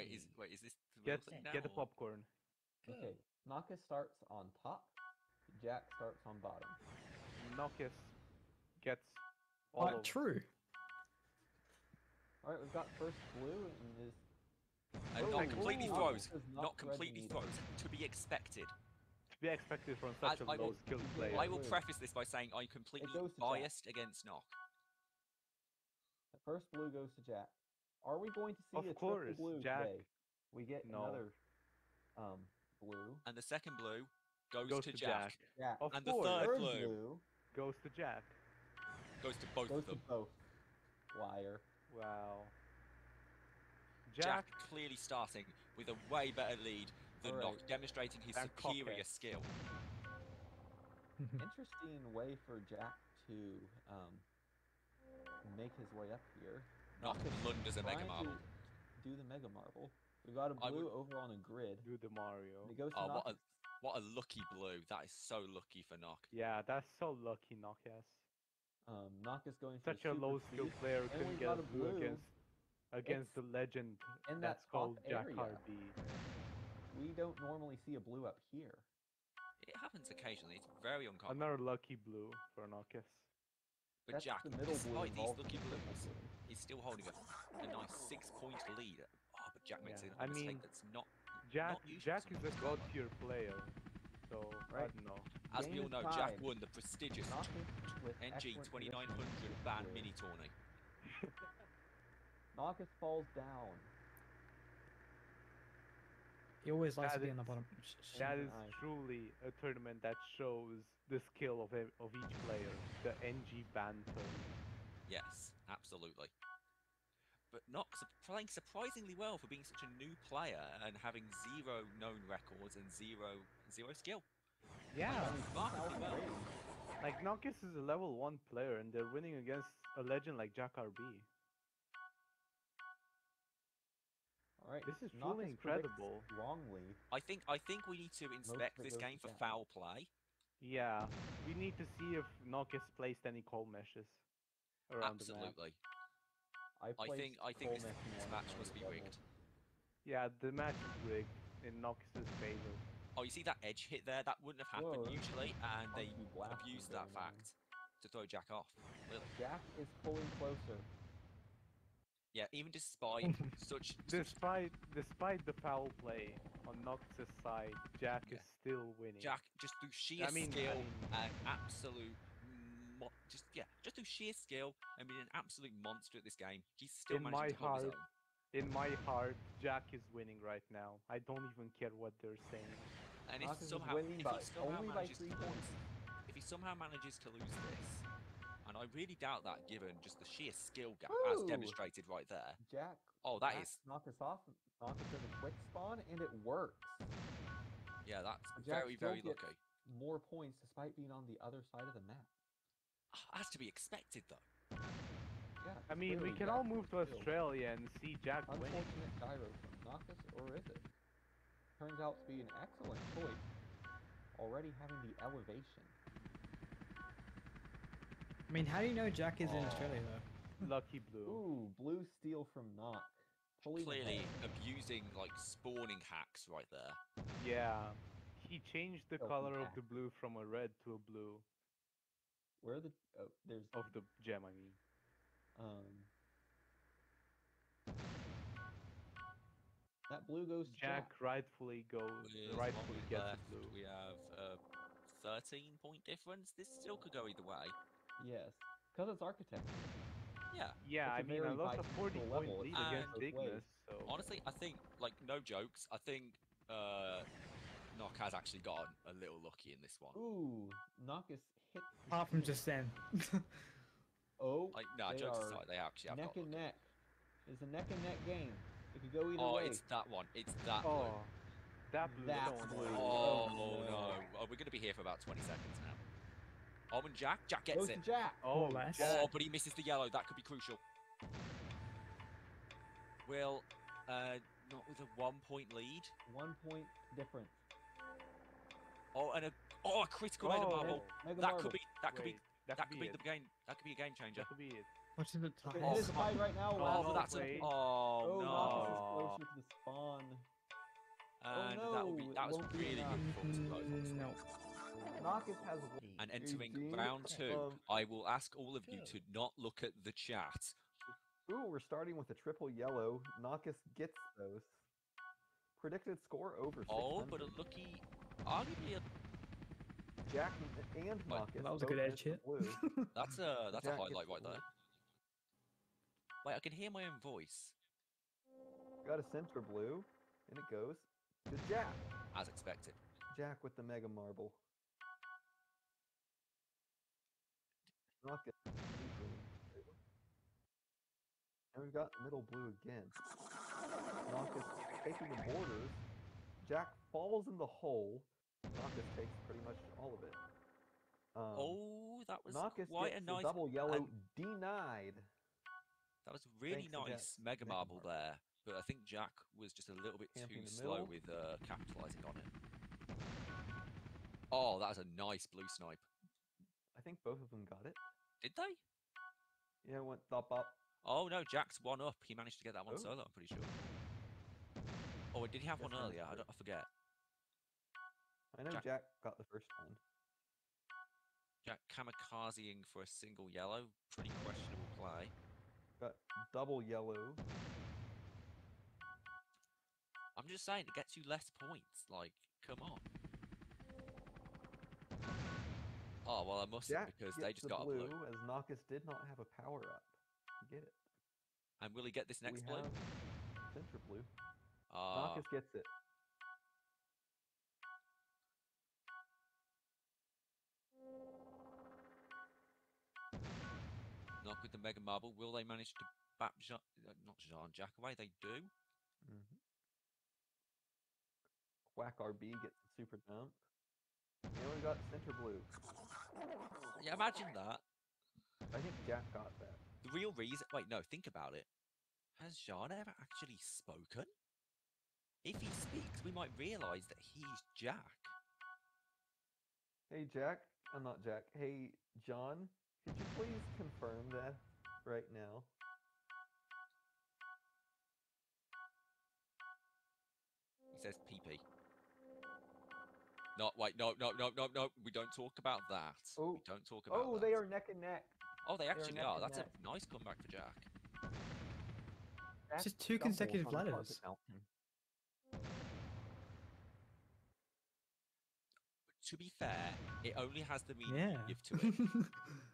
Wait, is mm. wait is this Get now, get the popcorn. Okay, Naka starts on top. Jack starts on bottom. Nockess gets all Quite of true. All right, we've got first blue and is And Oh, not completely ooh. throws. Not, not completely needle. throws. To be expected. to be expected from such I- a I will- low skilled player. I will preface this by saying I'm completely goes to Jack. biased against Knock. the first blue goes to Jack. Are we going to see Of a triple course, blue Jack. today? We get No. another um blue. And the second blue goes, Goes to, to Jack. Jack. Jack. Of And the course, third Third blue. blue goes to Jack. Goes to both goes of to them. both. Liar. Wow. Jack, Jack, clearly starting with a way better lead than Alright. Knock, demonstrating his And superior Cocker. skill. Interesting way for Jack to um make his way up here. Knock Naka's blunders a Mega trying Marble. Do the Mega Marble. We got a blue would- over on a grid. do the Mario. And it goes to Oh, what a what a lucky blue! That is so lucky for Knock. Yeah, that's so lucky, Nockess. Um, Naka's going for Such a low skill skilled player and couldn't get a a blue blue. against against It's the legend in that that's top called Jack area. Harvey. We don't normally see a blue up here. It happens occasionally. It's very uncommon. Another lucky blue for Nockess. But That's Jack, the middle despite these lucky in blues, blue. he's still holding a, a nice six-point lead. Oh, but Jack makes Yeah, a I mistake mean, that's not. Jack Not Jack is a god but- tier player. So I don't know. As we all know, is Jack won the prestigious Naka with NG excellent 2900 position. band mini tourney. Marcus falls down. He always likes That to be on the bottom. That is truly a tournament that shows the skill of of each player. The NG band tournament. Yes, absolutely. But Knox playing surprisingly well for being such a new player and having zero known records and zero zero skill. Yeah, Remarkably well. Like Nockess is a level one player and they're winning against a legend like Jack RB. All right. This is Naka truly incredible. Wrongly. I think I think we need to inspect this game for Jack. foul play. Yeah, we need to see if Nockess placed any coal meshes around the map. Absolutely. I, I think I think this, this match of must be rigged. Yeah, the match is rigged in Nockess' favor. Oh, you see that edge hit there? That wouldn't have happened Whoa. usually, and they abused that fact to throw Jack off. Really. Jack is pulling closer. Yeah, even despite such, such Despite despite the foul play on Nockess' side, Jack Yeah. is still winning. Jack just through sheer I mean- skill I mean- and absolute, mo- just yeah, just through sheer skill and being an absolute monster at this game, he's still In my to hold his heart, own. in my heart, Jack is winning right now. I don't even care what they're saying. And if Naka is somehow, winning if he somehow only by manages three to lose, points. if he somehow manages to lose this, and I really doubt that given just the sheer skill gap as demonstrated right there. Jack. Oh, that Jack is knock us off. Knock us in a quick spawn, and it works. yeah, that's Jack very very lucky. More points despite being on the other side of the map. Ah, Has to be expected though. Yeah. I mean, we can Jack all move to skill. Australia and see Jack winning. Unfortunate gyro from Nockess, or is it? Turns out to be an excellent choice. Already having the elevation. I mean, how do you know Jack is in. Australia though? Lucky blue. Ooh, blue steel from Knock. Pulling Clearly ahead. abusing like spawning hacks right there. Yeah, he changed the Oh, color yeah. of the blue from a red to a blue Where are the oh, there's of the gem. I mean, um that blue goes to Jack Jack. rightfully goes, With rightfully gets left, the blue. we have a 13 point difference. This still could go either way. Yes, because it's architecture. Yeah. Yeah, I mean, I very lost a high 40 skill point level, lead against both. Ignis, so Honestly, I think, like, no jokes, I think uh, Knock has actually gotten a little lucky in this one. Ooh, Nockess hit. Apart from just then. Oh, Like, no, they jokes are aside, they actually have neck got and lucky. neck. It's a neck and neck game. It could go either Oh, way. it's that one. It's that blue. oh, that blue. That don't blue. Oh, Oh, no. no. Oh, we're going to be here for about 20 seconds now. Oh, and Jack? Jack gets Goes it. Jack. Oh, nice. Oh, but he misses the yellow. That could be crucial. Will, uh, not with a one point lead. One point difference. Oh, and a oh, a critical mega Oh, marble. Mega That marble. could be that could be that, that could could be be the game. That could be a game changer. That could be it. What is it? Okay, Oh, it is come right now. Oh, Oh, but that's a, wait. oh, Oh, Nockess is no. closer to the spawn. And no, that, would be, that was won't be really enough. good performance from both of them. No. Nockess has one. And entering Eugene, round two, um, I will ask all of you to not look at the chat. Ooh, we're starting with a triple yellow. Nockess gets those. Predicted score over Oh, but a lucky, arguably, a, Jack and- and Like, that was a good edge missed hit. Blue. that's a that's a Jack gets highlight right blue. there. Wait, I can hear my own voice, Got a center blue, and it goes to Jack. as expected. Jack with the mega marble. And we've got middle blue again. Nockess taking the borders. Jack falls in the hole. Nockess takes pretty much all of it. Um, oh, that was Nockess quite a nice. double yellow denied. That was really Thanks nice mega mega marble marble. there, but I think Jack was just a little bit too slow with uh, capitalizing on it. Oh, that was a nice blue snipe. I think both of them got it. Did they? Yeah, went thop up. Oh no, Jack's one up. He managed to get that one Oh. solo. I'm pretty sure. Oh, did he have one earlier? I, don't, I forget. I know Jack- Jack, got the first one. Jack kamikazing for a single yellow. Pretty questionable play. Got double yellow. I'm just saying it gets you less points. Like, come on. Oh well, I must Jack because they just the got a blue, blue. as Nockess did not have a power up. Get it? And will he get this next we blue? center blue. Ah, Nockess gets it. knock with the mega marble. Will they manage to bap Jean, uh, not Jean Jack away? They do. Mm-hmm. Quack RB gets the super jump. And we got center blue. Yeah, imagine that. I think Jack got that. The real reason. Wait, no. Think about it. Has Jean ever actually spoken? If he speaks, we might realise that he's Jack. Hey Jack, I'm not Jack. Hey John, could you please confirm that right now? He says PP. Not wait, no, no, no, no, no. We don't talk about that. Oh. We don't talk about Oh, that. they are neck and neck. Oh, they actually neck are. and That's neck. a nice comeback for Jack. It's just two consecutive on the carpet ladders. mountain. To be fair, it only has the meaning Yeah. you give to it.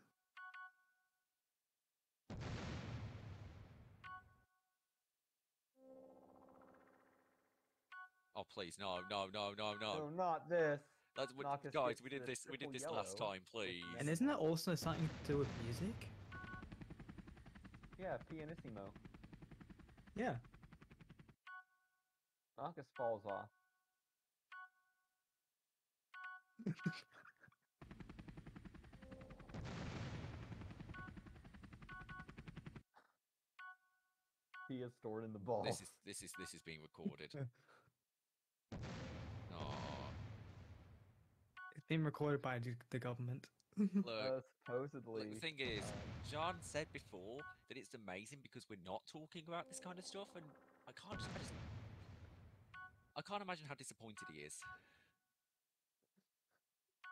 please, no, no, no, no, no. No, not this. That's what, Nockess guys. We did this. We did triple this last time, please. and isn't that also something to do with music? Yeah, pianissimo. Yeah. Nockess falls off. He is stored in the ball. This is this is this is being recorded. oh, It's been recorded by the- the government. look. Uh, supposedly. Look, the thing is, John said before that it's amazing because we're not talking about this kind of stuff, and I can't just, I just, I can't imagine how disappointed he is.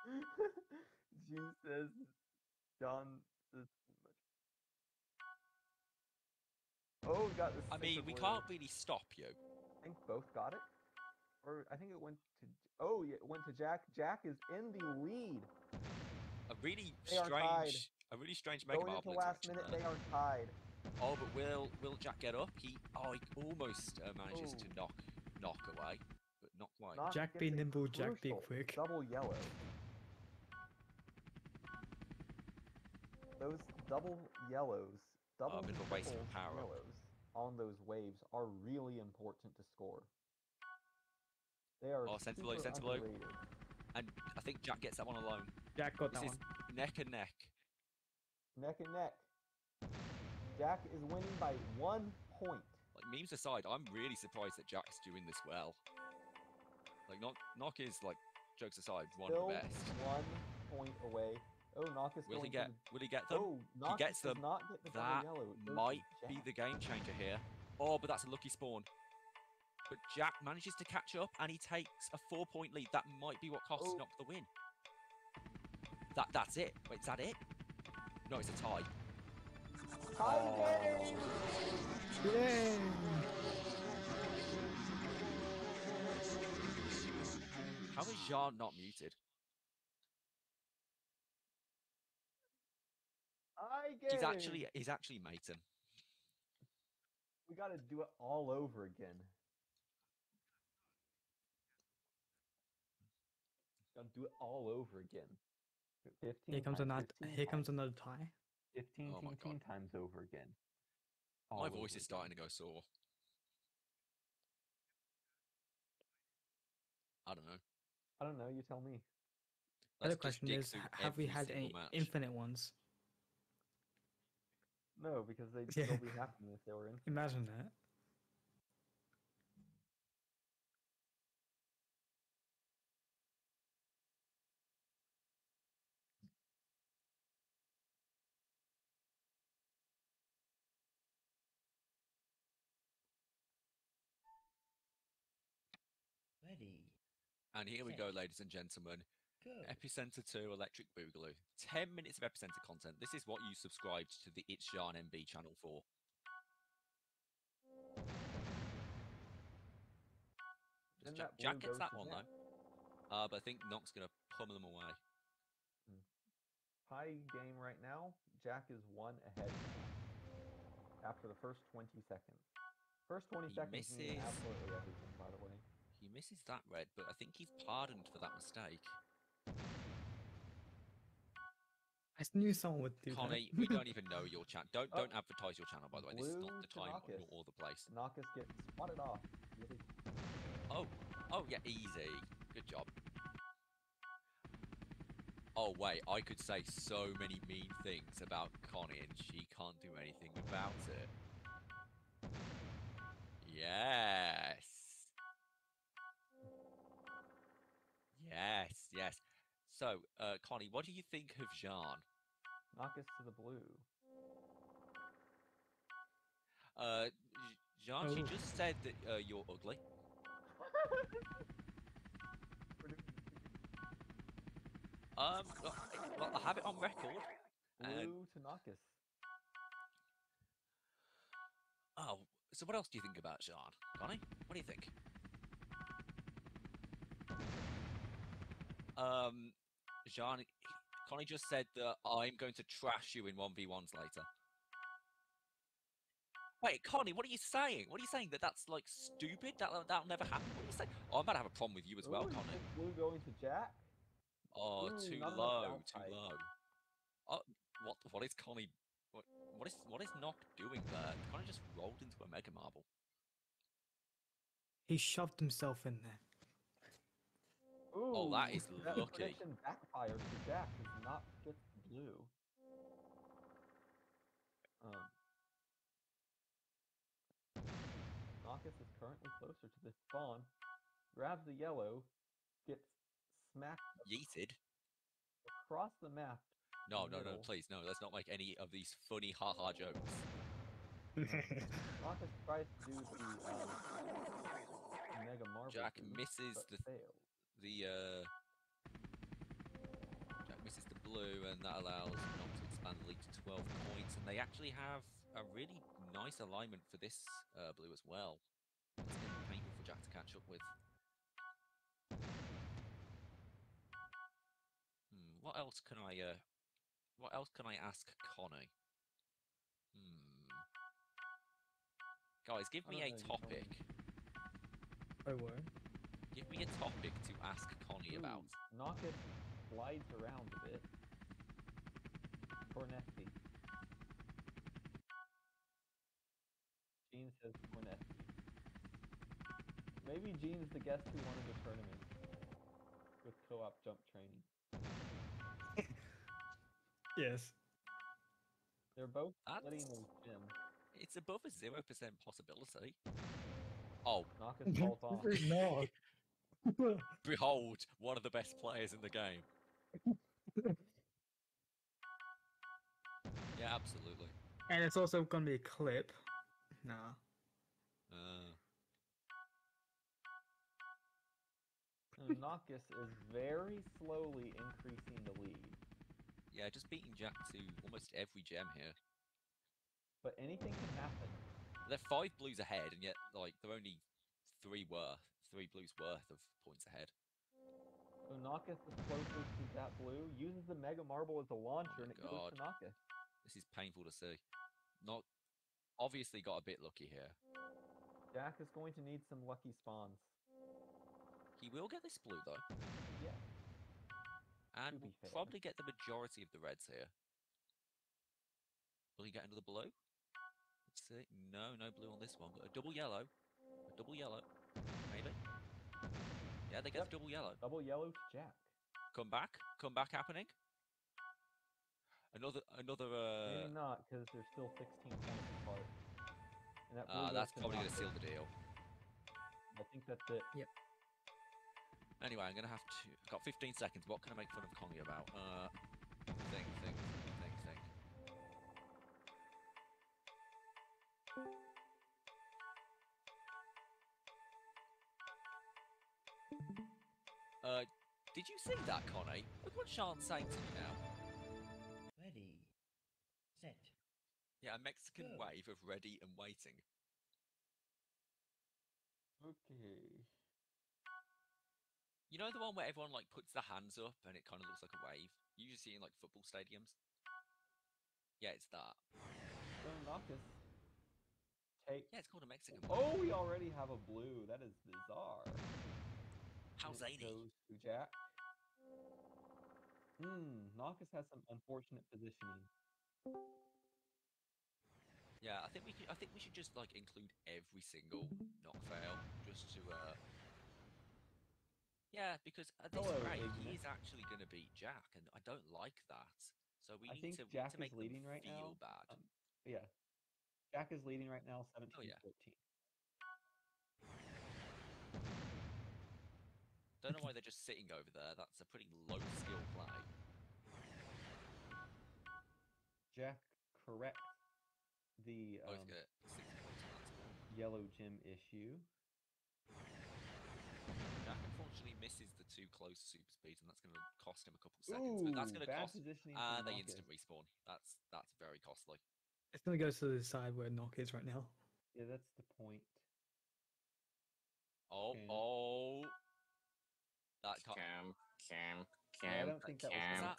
G says John says too much. Oh, we got this. I mean, we can't really stop you. I think both got it. Or I think it went to. Oh, yeah, it went to Jack. Jack is in the lead. A really They strange, a really strange Mega Going Marble into last minute, there. they are tied. Oh, but will will Jack get up? He oh, he almost uh, manages to knock knock away, but not quite. Knock Jack be nimble, Jack be quick. Double yellow. Those double yellows, double bit of a waste of a triple power-up. yellows on those waves are really important to score. They are Oh, sensible, super sensible. underrated. And I think Jack gets that one alone. Jack got This that is one. neck and neck. Neck and neck. Jack is winning by one point. Like memes aside, I'm really surprised that Jack's doing this well. Like knock knock is like jokes aside, one Still of the best. one point away Oh, Nockess Will he going get? for the... Will he get oh, them? Oh, Nockess gets them. not get the That yellow. it goes might be the game changer here. Oh, but that's a lucky spawn. But Jack manages to catch up and he takes a four point lead. That might be what costs Oh. The win. That that's it. Wait, is that it? No, it's a tie. Tie Oh. game! Yay! How is Jean not muted? Tie game! He's actually he's actually Maton. We gotta do it all over again. Gotta do it all over again. 15 Here comes times, another. 15 Here comes another tie. 15, Oh 15 times over again. My voice over is starting to go sore. I don't know. I don't know, you tell me. Other Let's just question is, have we had any match. infinite ones? No, because they'd Yeah. still be happening if they were in. Imagine that. And here we go, ladies and gentlemen. Go. Epicenter 2 Electric Boogaloo. 10 minutes of Epicenter content. This is what you subscribed to the ItzJeanMB channel for. Jack, gets that one though. Uh, but I think Nock's going to pummel them away. High game right now. Jack is one ahead after the first 20 seconds. First 20 He seconds mean absolutely everything, by the way. He misses that red, but I think he's pardoned for that mistake. I s- knew someone would do Connie, that. we don't even know your channel. Don't Oh. don't advertise your channel, by the way. This is not the time Tanakis. or the place. Tanakis gets spotted off. Really Oh, oh yeah, easy. Good job. Oh wait, I could say so many mean things about Connie and she can't do anything about it. Yes. Yes, yes. So, uh, Connie, what do you think of Jean? Nockess to the blue. Uh, J- Jean, she Oh. just said that uh, you're ugly. Um, well, I- have it on record. And- Blue to Nockess. Oh, so what else do you think about Jean? Connie, what do you think? Um, Jean, Connie just said that I'm going to trash you in 1v1s later. Wait, Connie, what are you saying? What are you saying? That that's like stupid? That, that'll never happen? What are you saying? Oh, I'm about to have a problem with you as well, Ooh, Connie. think Blue going to Jack. Oh, Ooh, too low, too tight. low. Oh, what? What is Connie? What? What is? What is Nock doing there? Connie just rolled into a Mega Marble. He shoved himself in there. Ooh, Oh, that is that lucky. prediction backfires for Jack. Does not get blue. Um, Nockess is currently closer to this spawn. Grabs the yellow, gets smacked Yeeted. across the map. No, no, no, please, no. Let's not make any of these funny haha jokes. Nockess tries to do the um, mega marble. Jack misses the fails. The uh, Jack misses the blue, and that allows Nock to expand the lead to 12 points. And they actually have a really nice alignment for this uh, blue as well. It's going to be painful for Jack to catch up with. Hmm, what else can I uh, what else can I ask Connie? Hmm. Guys, give me a know, you tell me. topic. Oh, what? Give me a topic to ask Connie about. Ooh, Nockess slides around a bit. Cornesty. Jean says Cornesty. Maybe Jean's the guest who wanted the tournament with co-op jump training. Yes. They're both splitting That's- the gym. It's above a zero percent possibility. Oh, Nockess falls off. no. Behold, one of the best players in the game. Yeah, absolutely. And it's also gonna be a clip. Nah. Uh, So Nockess is very slowly increasing the lead. yeah, just beating Jack to almost every gem here. But anything can happen. They're five blues ahead, and yet like they're only three worth, three blues worth of points ahead. So is closer to that blue, uses the Mega Marble as a launcher, my and it goes to God. This is painful to see. Not obviously got a bit lucky here. Jack is going to need some lucky spawns. He will get this blue though, Yeah. and To be will fair. probably get the majority of the reds here. Will he get another blue? Let's see. No, no blue on this one. But a double yellow. A double yellow. Maybe. Yeah, they get Yep. the double yellow. Double yellow to Jack. Come back. Come back happening. Another another uh Maybe not, because they're still 16 points apart. And that blue uh that's probably gonna seal the deal. I think that's it. Yep. Anyway, I'm gonna have to I've got fifteen seconds. What can I make fun of Congy about? Uh think, think, Uh did you see that, Connie? Look what Sean's saying to you now. Ready. Set. Yeah, a Mexican Go. wave of ready and waiting. Okay. You know the one where everyone like puts their hands up and it kind of looks like a wave? You usually see in like football stadiums. Yeah, it's that. So Nockess take. Yeah, it's called a Mexican. wave. Oh, we already have a blue. That is bizarre. How And it! Goes to Jack. Hmm. Nockess has some unfortunate positioning. Yeah, I think we could, I think we should just like include every single knock fail just to uh. Yeah, because at this Hello, rate, Ignis. he is actually going to beat Jack, and I don't like that. So we I need think to, Jack to is make leading them right feel now. bad. Um, Yeah. Jack is leading right now, 17 Oh, yeah. Don't know why they're just sitting over there. That's a pretty low skill play. Jack, correct the Both um, get six points on that score. yellow gym issue. Jack unfortunately misses the two close super speeds, and that's going to cost him a couple seconds. but that's going to bad cost. positioning. From they Nockess. instant respawn. That's that's very costly. It's gonna go to the side where Knock is right now. Yeah, that's the point. Oh, Okay. oh. That can't. Cam, cam, I cam, don't think that was Was cam. that?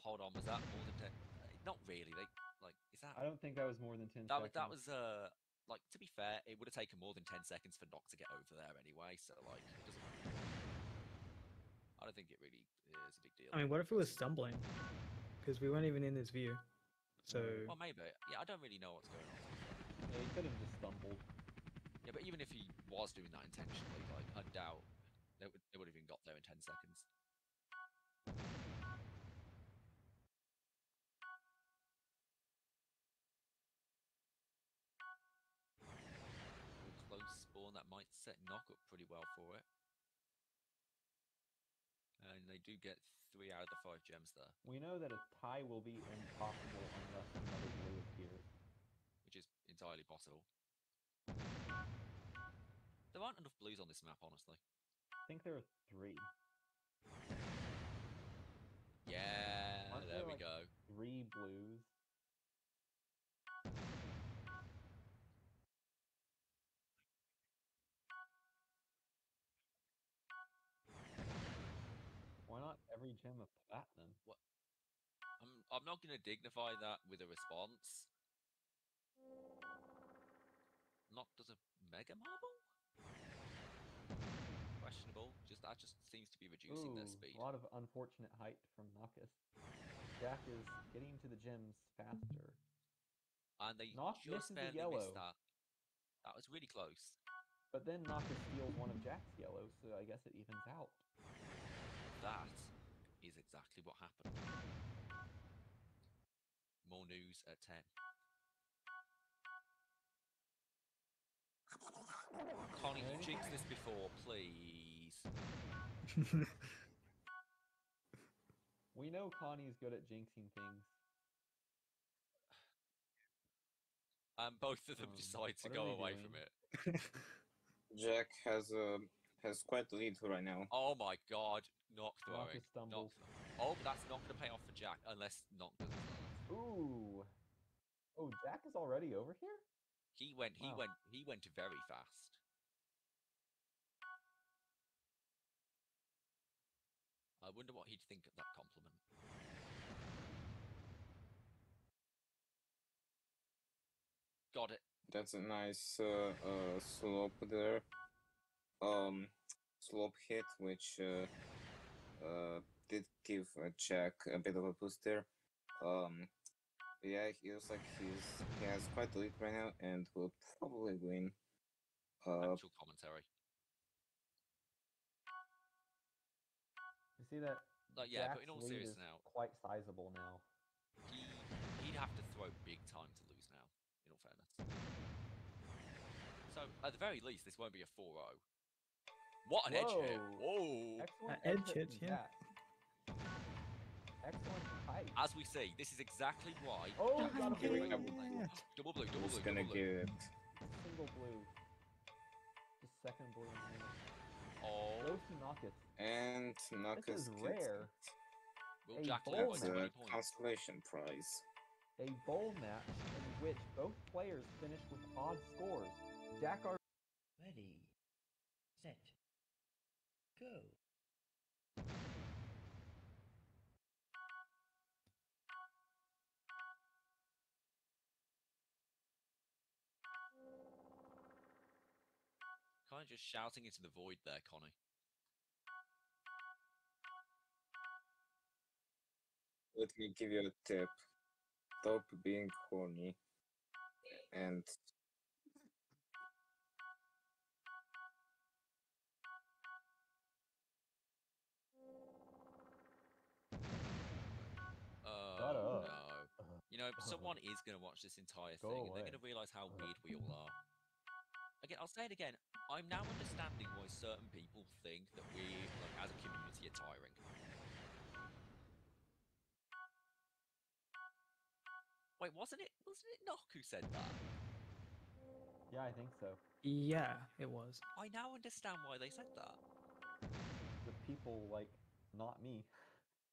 Hold on, was that more than ten? uh, Not really. Like, like is that? I don't think that was more than 10 That was seconds. that was uh like to be fair, it would have taken more than ten seconds for Nock to get over there anyway. So like, it doesn't. I don't think it really is a big deal. I mean, what if it was stumbling? Because we weren't even in this view. So Well, maybe. Yeah, I don't really know what's going on. Yeah, he could have just stumbled. Yeah, but even if he was doing that intentionally, like I doubt they would they would have even got there in ten seconds. Close spawn that might set knock up pretty well for it. And they do get three out of the five gems there, We know that a tie will be impossible unless another blue appears. which is entirely possible. There aren't enough blues on this map, honestly. I think there are three. Yeah, Aren't there there, we like, go. Three blues. Why not every gem a platinum? What? I'm I'm not going to dignify that with a response. Not does a mega marble? That just seems to be reducing their speed. A lot of unfortunate height from Nockess. Jack is getting to the gems faster. And they Nock just misses barely yellow. missed that. That was really close. But then Nockess steals one of Jack's yellows, so I guess it evens out. That is exactly what happened. More news at 10. Connie, you jinxed this before, please. We know Connie's good at jinxing things. and both of them Um, decide to go away doing? from it. Jack has a has quite a lead right now. Oh my god, knock throwing. Knock Oh, but that's not going to pay off for Jack unless Knock doesn't. Ooh. Oh, Jack is already over here? He went. He Wow. went. He went very fast. I wonder what he'd think of that compliment. Got it. That's a nice uh, uh, slope there. Um, slope hit, which uh, uh, did give Jack a bit of a boost there. Um, yeah, he looks like he's he has quite a lead right now and will probably win. Uh, Actual commentary. See that? Like, yeah, but Jack's in all seriousness now, quite sizable now. he he'd have to throw big time to lose now. In all fairness. So at the very least, this won't be a 4-0. What an edge hit! Whoa. Whoa! Excellent edge edge hit, from yeah. Jack. Excellent height. As we see, this is exactly why. Oh, Jack he got is a blue. double blue. Double blue, double who's blue, gonna double blue. get Single blue. Just second blue in a minute. Oh, Goes to Nockess. and Knuckles is rare. will a Jack bowl That's a points? consolation prize. A bowl match in which both players finish with odd scores. Jack are Ready. Set. Go. Just shouting into the void there, Connie. Let me give you a tip. Stop being horny. And Oh no. You know, someone is going to watch this entire Go thing and they're away. going to realize how weird we all are. Again, I'll say it again. I'm now understanding why certain people think that we, like, as a community, are tiring. Wait, wasn't it? Wasn't it Nock who said that? Yeah, I think so. Yeah, it was. I now understand why they said that. The people like not me.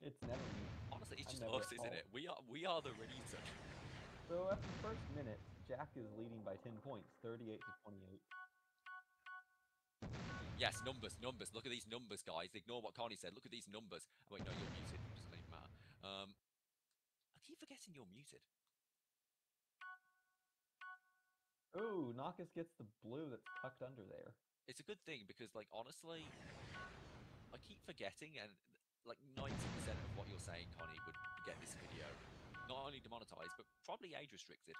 It's never me. Honestly, it's I'm just never us, isn't it? We are, we are the Renita. So after the first minute, Jack is leading by 10 points, 38 to 28. Yes, numbers, numbers. Look at these numbers, guys. Ignore what Connie said. Look at these numbers. Oh, wait, no, you're muted. It doesn't even matter. Um, I keep forgetting you're muted. Ooh, Nockess gets the blue that's tucked under there. It's a good thing because, like, honestly, I keep forgetting, and like 90% of what you're saying, Connie, would get this video not only demonetized but probably age restricted.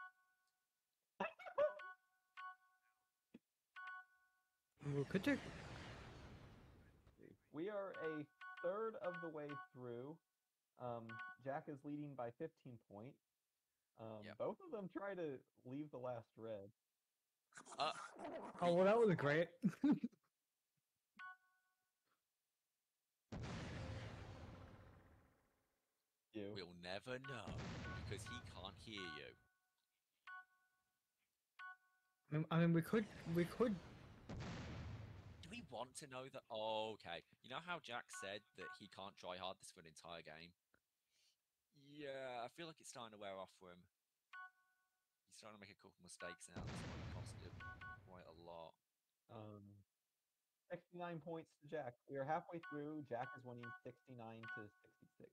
Well, could you? We are a third of the way through. Um, Jack is leading by 15 points. Um, Yep. Both of them try to leave the last red. Uh, Oh, well, that was great. You. we'll never know because he can't hear you. I mean, I mean, we could, we could. Do we want to know that? Oh, okay. You know how Jack said that he can't try hard this for an entire game? Yeah, I feel like it's starting to wear off for him. He's starting to make a couple mistakes now. This might cost him quite a lot. Um, 69 points to Jack. We are halfway through. Jack is winning 69 to 66.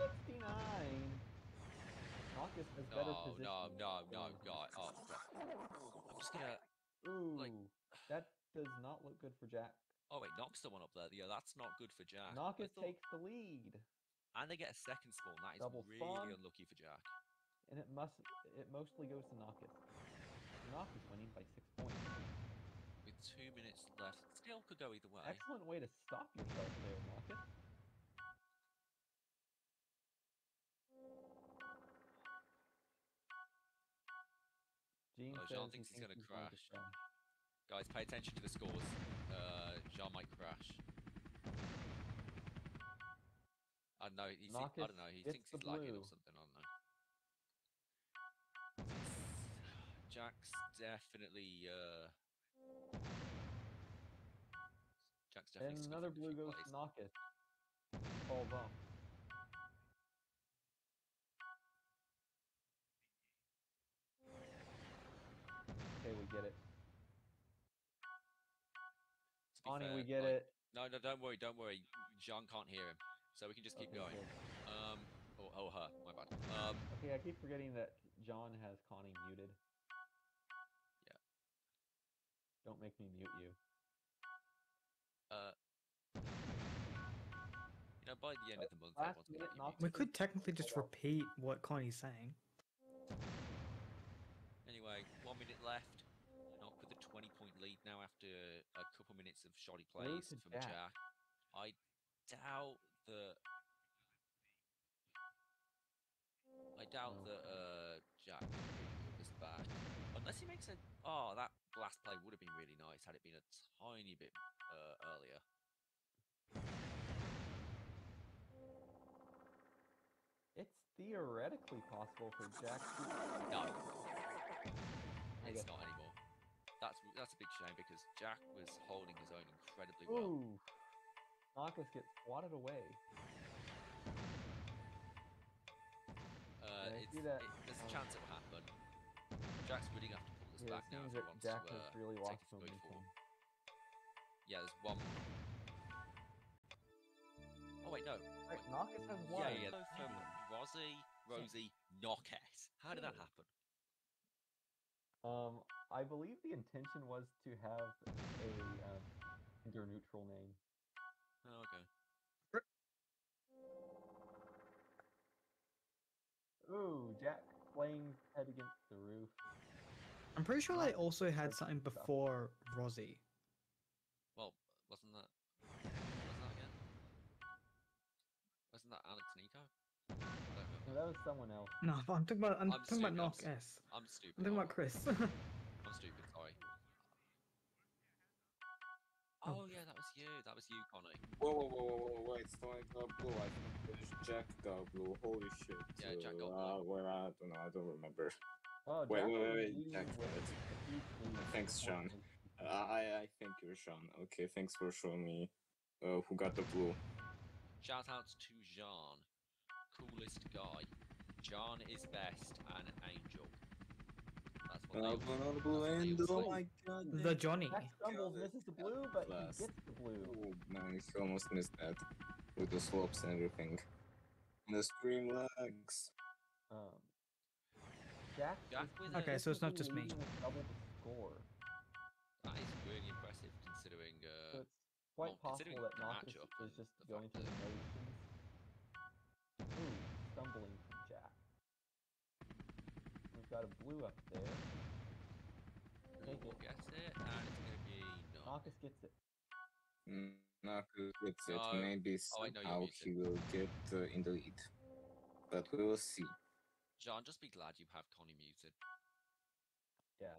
69! Nockess has better No, position. no, no, no, than- God. Oh, God. I'm just gonna. Ooh, like- that does not look good for Jack. Oh, wait, knocks the one up there. Yeah, that's not good for Jack. Nockess thought- takes the lead, And they get a second spawn. That is Double really spawn. unlucky for Jack. and it must it mostly goes to Nockess. Nockess winning by six points. With two minutes left. Still could go either way. Excellent way to stop yourself there, Nockess. Jean Oh, says Jean he thinks he's gonna going to crash. Guys, pay attention to the scores. Uh, Jean might crash. I don't know. He I don't know. He thinks he's lagging or something. I don't know. Jack's definitely. Uh, Jack's definitely. And another blue goes to Nockess. Falls off. Okay, To be Ani, fair, we get like- it. No, no, don't worry, don't worry. Jean can't hear him, so we can just keep Okay, going. good. Um, oh, oh, her, my bad. Um, Okay, I keep forgetting that John has Connie muted. Yeah. Don't make me mute you. uh, you know, by the end of the month, last everyone's gonna minute get you. We could technically just repeat what Connie's saying. Anyway, one minute left. Knock with a 20 point lead now after a couple minutes of shoddy plays from Jack. Jack. I doubt that. I doubt that uh, Jack is really move this back. Unless he makes a. Oh, that last play would have been really nice had it been a tiny bit uh, earlier. It's theoretically possible for Jack to. No, it's not anymore. That's that's a big shame because Jack was holding his own incredibly well. Ooh! Nockess gets swatted away. Uh, I it's, it, there's a chance it will happen. Jack's really gonna have to pull this Yeah, back now if he wants Jack to uh, really take it to good Yeah, there's one. Oh wait, no. Right, Nockess has Yeah, one. yeah, yeah. From Rosie, Rosie, Nockess. How did that happen? Um, I believe the intention was to have a um, gender neutral name. Oh, okay. Ooh, Jack playing head against the roof. I'm pretty sure they Not also had something before Rosie. No, that was someone else. No, but I'm talking about I'm, I'm talking about stupid, I'm Knock s- S. I'm stupid. I'm talking about Chris. I'm stupid. Sorry. Oh. Oh yeah, that was you. That was you, Connie. Whoa, whoa, whoa, whoa, whoa, wait, Sonic got blue. I think there's Jack got blue. Holy shit. Yeah, Jack got uh, Well, I don't know. I don't remember. Oh, Wait, Jack wait, was wait, Jack with got it. a huge lead, Thanks, Sean. point. I, I think you're Sean. Okay, thanks for showing me uh, who got the blue. Shout outs to Jean, coolest guy. John is best and angel. That's what Uh, they blue, all- another blue, that's what they and all oh my god. the Johnny. Jack stumbles, misses the blue, but bless. he gets the blue. Oh man, he almost missed that with the slopes and everything. And the stream lags. Um, Jack, Jack with Okay, so it's not just me. leading with Double the score. That is really impressive considering. So Uh, it's quite well, considering possible that the Nockess is just going fact through the that- motions. Ooh, stumbling from Jack. We've got a blue up there. Take Google it. gets it, and it's gonna be no. Nockess gets it. Mm, Not good it. No. Maybe Oh, I know you're somehow muted. he will get uh, in the lead. But we will see. John, just be glad you have Connie muted. Yeah.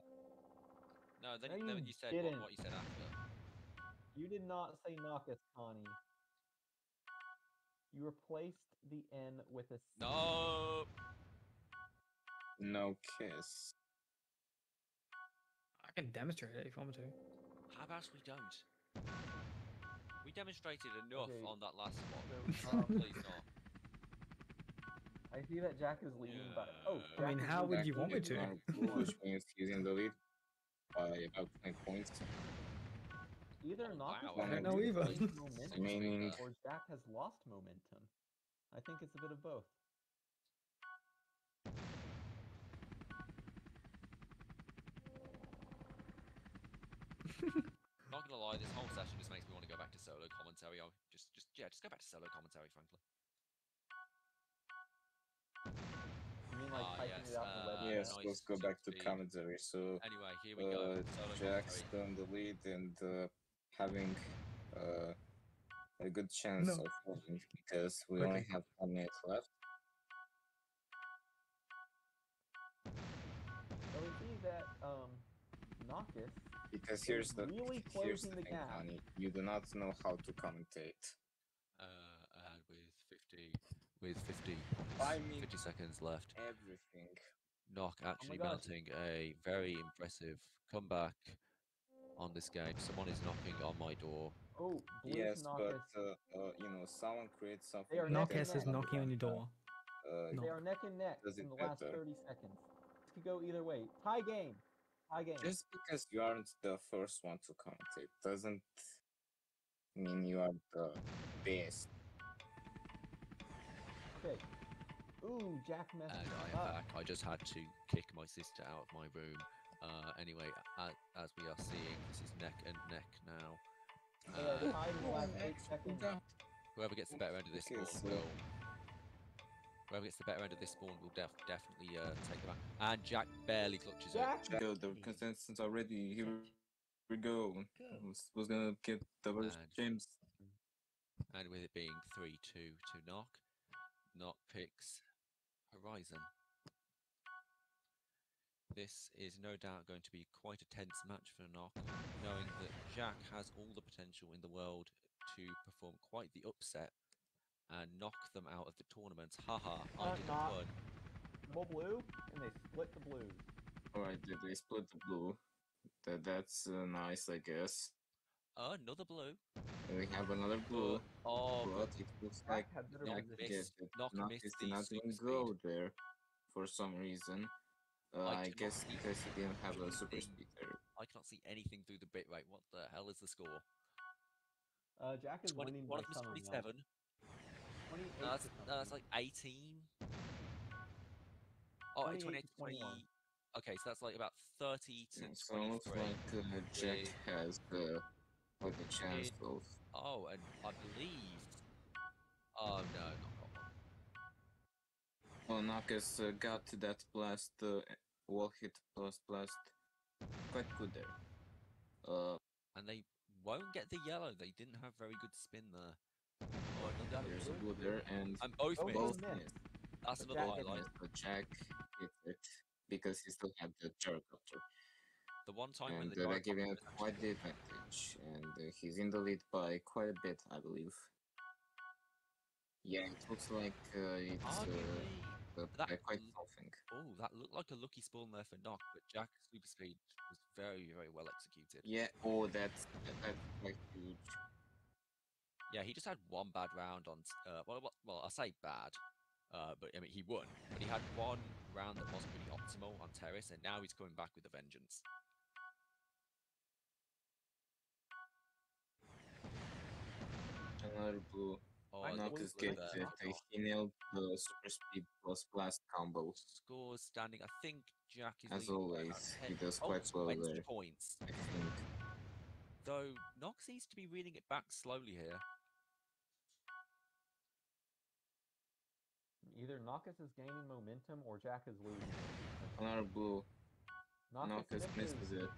No, then, No, you- then you you said what, what you said after. You did not say Nockess, Connie. You replaced the N with a C. No. No kiss. I can demonstrate it if you want me to. How about we don't? We demonstrated enough Okay, on that last one. So, um, Please not. I see that Jack is leading, but oh, Yeah. I mean, how would you want me to? one blue, Which means he's in the lead by about 20 points. Either Oh, Nockess wow, I don't know either. gained momentum, Meaning- or Jack has lost momentum. I think it's a bit of both. Not gonna lie, this whole session just makes me want to go back to solo commentary. I'll just, just yeah, just go back to solo commentary, frankly. You mean like Ah, typing yes, it out in the uh, yes, nice let's go back to see. commentary. So Anyway, here we go. uh, Solo Jack's commentary. the lead and uh, having uh, a good chance No. of winning because we Okay. only have one minute left. So we see that um, Nockess Because here's the really here's closing the the thing, gap. Honey. You do not know how to commentate. Uh, and with 50, with 50, I mean 50 seconds left. everything. Knock actually gosh. mounting a very impressive comeback on this game. Someone is knocking on my door. Oh, blue Yes, knock but uh, uh, you know, someone creates something. They are Nockess is knocking on your door. Uh, No. They are neck and neck Does in it the last 30 seconds. This could go either way. Tie game. Tie game. Just because you aren't the first one to commentate doesn't mean you are the best. Okay. Ooh, Jack messed And I am up. back. I just had to kick my sister out of my room. Uh, anyway, a- as we are seeing, this is neck and neck now. They are Uh, tied in the last eight seconds. whoever gets the better end of this spawn will. Whoever gets the better end of this spawn will def- definitely uh, take the back. And Jack barely clutches Jack! it. Go, the contestants are ready. Here we go. Who's, who's gonna get the And- James? And with it being 3 2 to Nock, Nock picks Horizon. This is no doubt going to be quite a tense match for Nock, knowing that Jack has all the potential in the world to perform quite the upset and knock them out of the tournament. Haha, I Uh, didn't Nock. win. Double blue, and they split the blues. Alright, they, they split the blue. That that's uh, nice, I guess. Oh, another blue. And we have another blue. Oh, but it looks Jack like had better Nock Jack position. missed- did Nock not, missed did the not super even speed. go there for some reason. Uh, I I guess see because he didn't have a super anything. speed there. I cannot see anything through the bit rate. What the hell is the score? Uh, Jack is 20, winning one of them's some 27. No, that's, no, that's like 18. Oh, 28 28 to to 20. 21. Okay, so that's like about 30 to Yeah, so it looks 23. like uh, Jack with- has uh, like a chance with- of. Oh, and I believe. Oh, no, not got one. Oh, Nockess uh, got that blast, uh, wall hit plus blast. Quite good there. Uh, And they won't get the yellow. They didn't have very good spin there. Oh, another there's a blue. blue there, and And both Oh, missed. both both missed. missed. That's but another Jack highlight. Missed, but Jack hit it because he still had the gyrocopter. The one time when and the uh, they're giving it quite the advantage, and uh, he's in the lead by quite a bit, I believe. Yeah, it looks like uh, it's uh, that by quite oh, that looked like a lucky spawn there for Nock, but Jack's super speed was very, very well executed. Yeah, oh, that's that- that's quite huge. Yeah, he just had one bad round on. Uh, well, well, well, I say bad, uh, but I mean he won. But he had one round that wasn't really optimal on Terrace, and now he's coming back with a vengeance. Another blue. Oh, I the know Nockess get there. it. uh, He nailed the super speed plus blast combo. scores standing. I think Jack is As leading by always, he 10 does oh, quite well 20 there. points. I think. Though Knox seems to be reading it back slowly here. Either Nockess is gaining momentum or Jack is losing. Another blue. Nockess misses. misses it.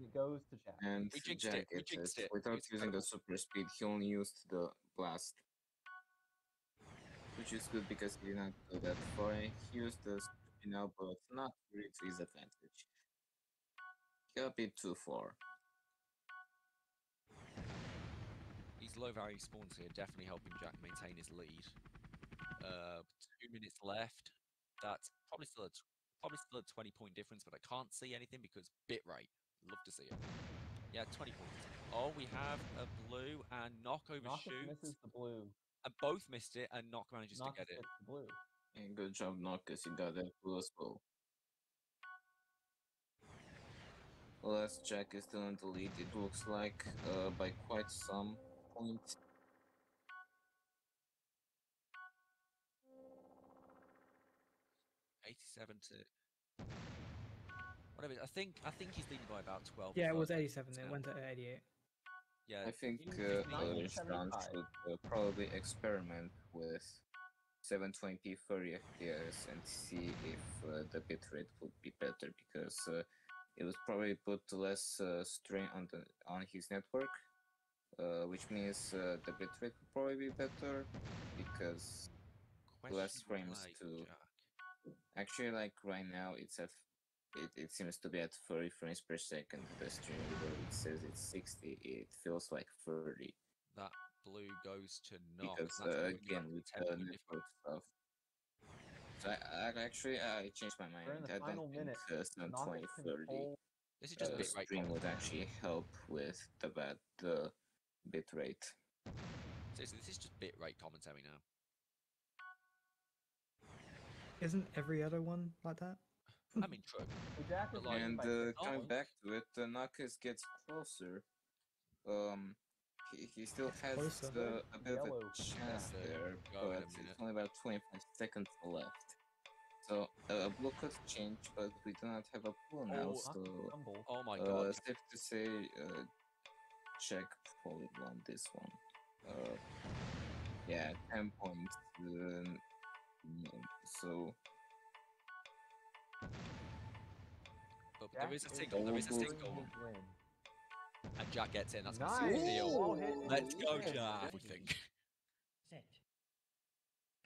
It goes to Jack. And We jinxed Jack it, we gets jinxed it. it, Without it's using the super speed, he only used the blast. Which is good because he did not go that far. He used the speed now, but not really to his advantage. He got a bit too far. These low value spawns here definitely helping Jack maintain his lead. Uh, two minutes left. That's probably still a t- probably still a twenty point difference, but I can't see anything because bitrate. Love to see it. Yeah, twenty points. Oh, we have a blue and Nock Nockess overshoots, misses the blue. And both missed it, and Nock manages Nockess to get it. blue. And good job, Nockess. You got that blue as well. Last Jack is still in the lead. It looks like uh, by quite some point. Eighty-seven to. Whatever. I think I think he's leading by about twelve. Yeah, it was 13 87. It went to 88. Yeah, I think uh, 59, Strand should uh, probably experiment with 720p 30 fps and see if uh, the bitrate would be better because uh, it would probably put less uh, strain on the on his network, uh, which means uh, the bitrate would probably be better because less frames flag, to- actually like right now it's at it, it seems to be at 30 frames per second the stream where it says it's 60 it feels like 30 That blue goes to Nock. because uh, again to with the network stuff So I, I actually I changed my mind. We're in the I don't think minute. uh, Sun 2030 This is just uh, bit rate stream would actually help with the bad the bit rate. So this is just bit rate commentary now. Isn't every other one like that? I mean, true. So Jack is But, like, And uh, coming back to it, uh, Knuckles gets closer. Um, he, he still has Closer. uh, a bit of a chance Yeah. there, Go in a but it's only about 25 seconds left. So uh, blue could change, but we do not have a pool now, Oh, so Rumble. Oh my uh, god. safe to say, uh, Jack probably won this one. Uh, yeah, 10 points. Uh, so But Jack there is a is single. There is a over. single. And Jack gets in. That's Nice. gonna seal the deal. All hit and Let's go. Jack. We think. Set.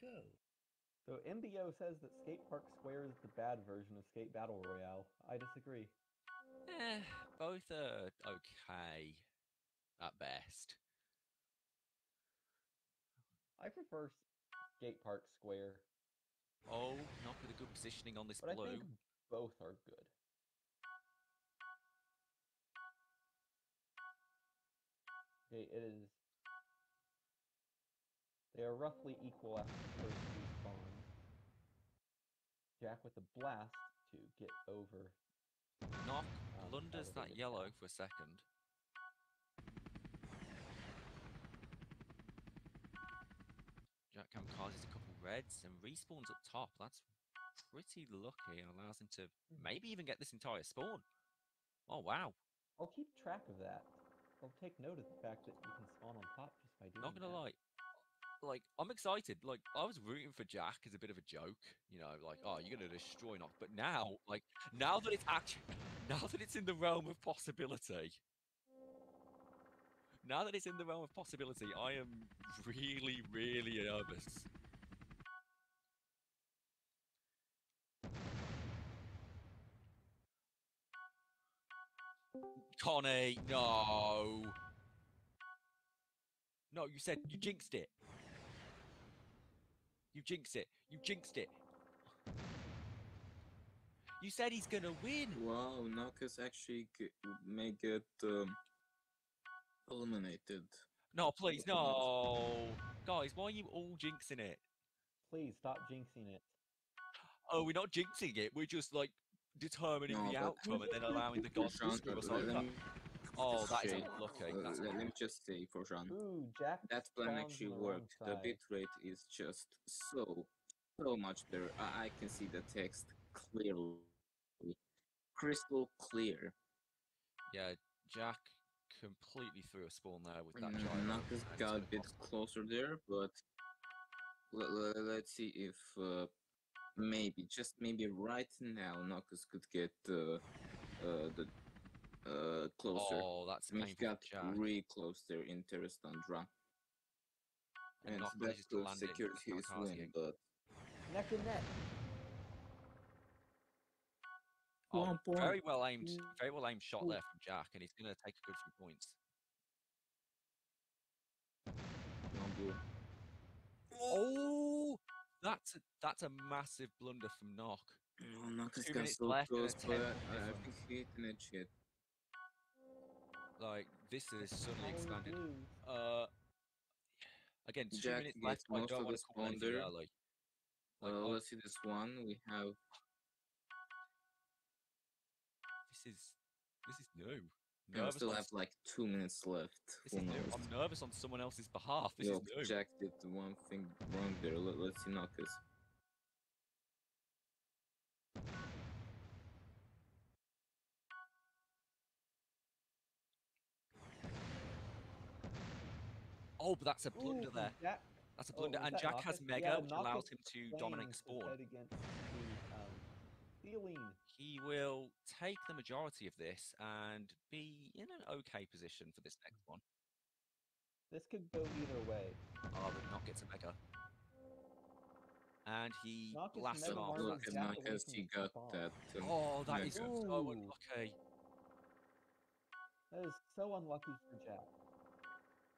Go. So MBO says that Skate Park Square is the bad version of Skate Battle Royale. I disagree. Eh, both are okay at best. I prefer Skate Park Square, Oh, not with a good positioning on this but I blue. think both are good. Okay, it is. They are roughly equal after the first two respawn. Jack with the blast to get over. Nock um, blunders that yellow for a second. Jack kamikazes a couple reds and respawns up top. That's pretty lucky and allows him to hmm. maybe even get this entire spawn. Oh wow! I'll keep track of that. I'll take note of the fact that you can spawn on top just by doing Not gonna that. lie. Like, I'm excited. Like, I was rooting for Jack as a bit of a joke, you know, like, oh, you're gonna destroy Nock. But now, like, now that it's actually, now that it's in the realm of possibility, now that it's in the realm of possibility, I am really, really nervous. Connie, no. No, you said you jinxed it. You jinxed it. You jinxed it. You said he's gonna win. wow, Knuckles actually may get um, eliminated. No, please, no. Guys, why are you all jinxing it? Please stop jinxing it. Oh, we're not jinxing it. We're just like determining No, the outcome and then allowing the gods to Forshan, screw us let over. me Oh, just that is unlucky. uh, That's let, let me just say, Forshan, Ooh, Jack. that plan actually worked. The side. bit rate is just so, so much better. I, I can see the text clearly, crystal clear. Yeah, Jack completely threw a spawn there with that gyro. Knuckles and got a bit impossible. closer there, but let, let's see if uh, maybe, just maybe right now, Knuckles could get uh, uh, the uh, closer. Oh, that's I mean, he painful got Jack. really close there in Terrace Tundra. And And Nock that manages to could secure his win, but Neck and neck. Oh, One point. very well aimed, very well aimed shot there from Jack, and he's going to take a good few points. Oh, that's a, that's a massive blunder from Nock. Oh, Knuckles Two got minutes so left close, but I, I difference. think he hit an edge. Like this is suddenly Always expanded. Uh, again, two Jack minutes left. gets I most don't want to call anything early. Like, Uh, oh, let's see this one. We have this is this is new. you know, Nervous still on have s- like two minutes left. this Who is new. I'm nervous on someone else's behalf. This Yo, is new. Jack did the one thing wrong there. Let, let's see Knuckles. Oh, but that's a blunder Ooh, there. Jack That's a Oh, blunder, was and that Jack has Mega, Yeah, which allows him to swings dominate his spawn. Head against the ceiling. He will take the majority of this and be in an okay position for this next one. This could go either way. Oh, but not gets to Mega. And he Nockess blasts Mega off. Marvel Look at Jack away He got spawn. that. um, Oh, that is Mega. so Ooh. unlucky. That is so unlucky for Jack.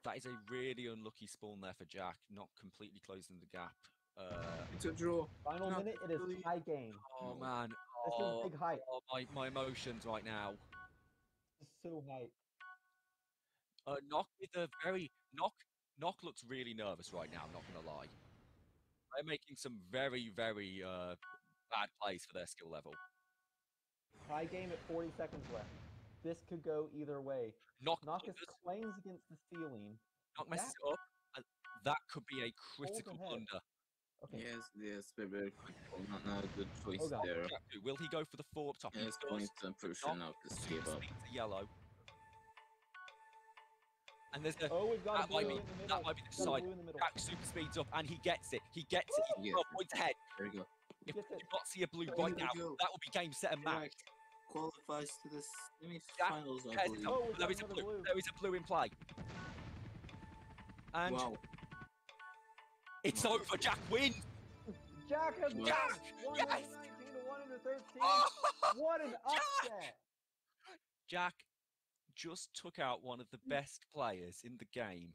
That is a really unlucky spawn there for Jack, not completely closing the gap Uh, It's a draw. Final Not minute, it is really. tie game. oh man. This Oh, is big hype. oh, my, my emotions right now. Is so hype. Uh, Nock with a very Nock. Nock looks really nervous right now. I'm not gonna lie. They're making some very, very uh, bad plays for their skill level. Tie game at 40 seconds left. This could go either way. Nock, Nockess blunders, clangs against the ceiling. Nock messes it up. That could be a critical blunder. Okay. Yes, yes, very, very critical. Not, not a good choice Oh, God. there. Jack, will he go for the four up top? He Yes, does. point I'm pretty sure now to super give up. to yellow. And there's a Oh, we've got a that might be the that might be the side. blue in the middle. Jack super speeds up and he gets it. He gets it. He's Yes. 12 points ahead. There you go. If you do not see a blue There right now, go. that will be game set and match. Qualifies to the Jack semi-finals, I Heads believe. up. Oh, we've there a blue. blue. There is a blue in play. And Wow. It's Wow. over. Jack wins. Jack has won! Jack! 119 to 113. Oh, What an upset! Jack just took out one of the best players in the game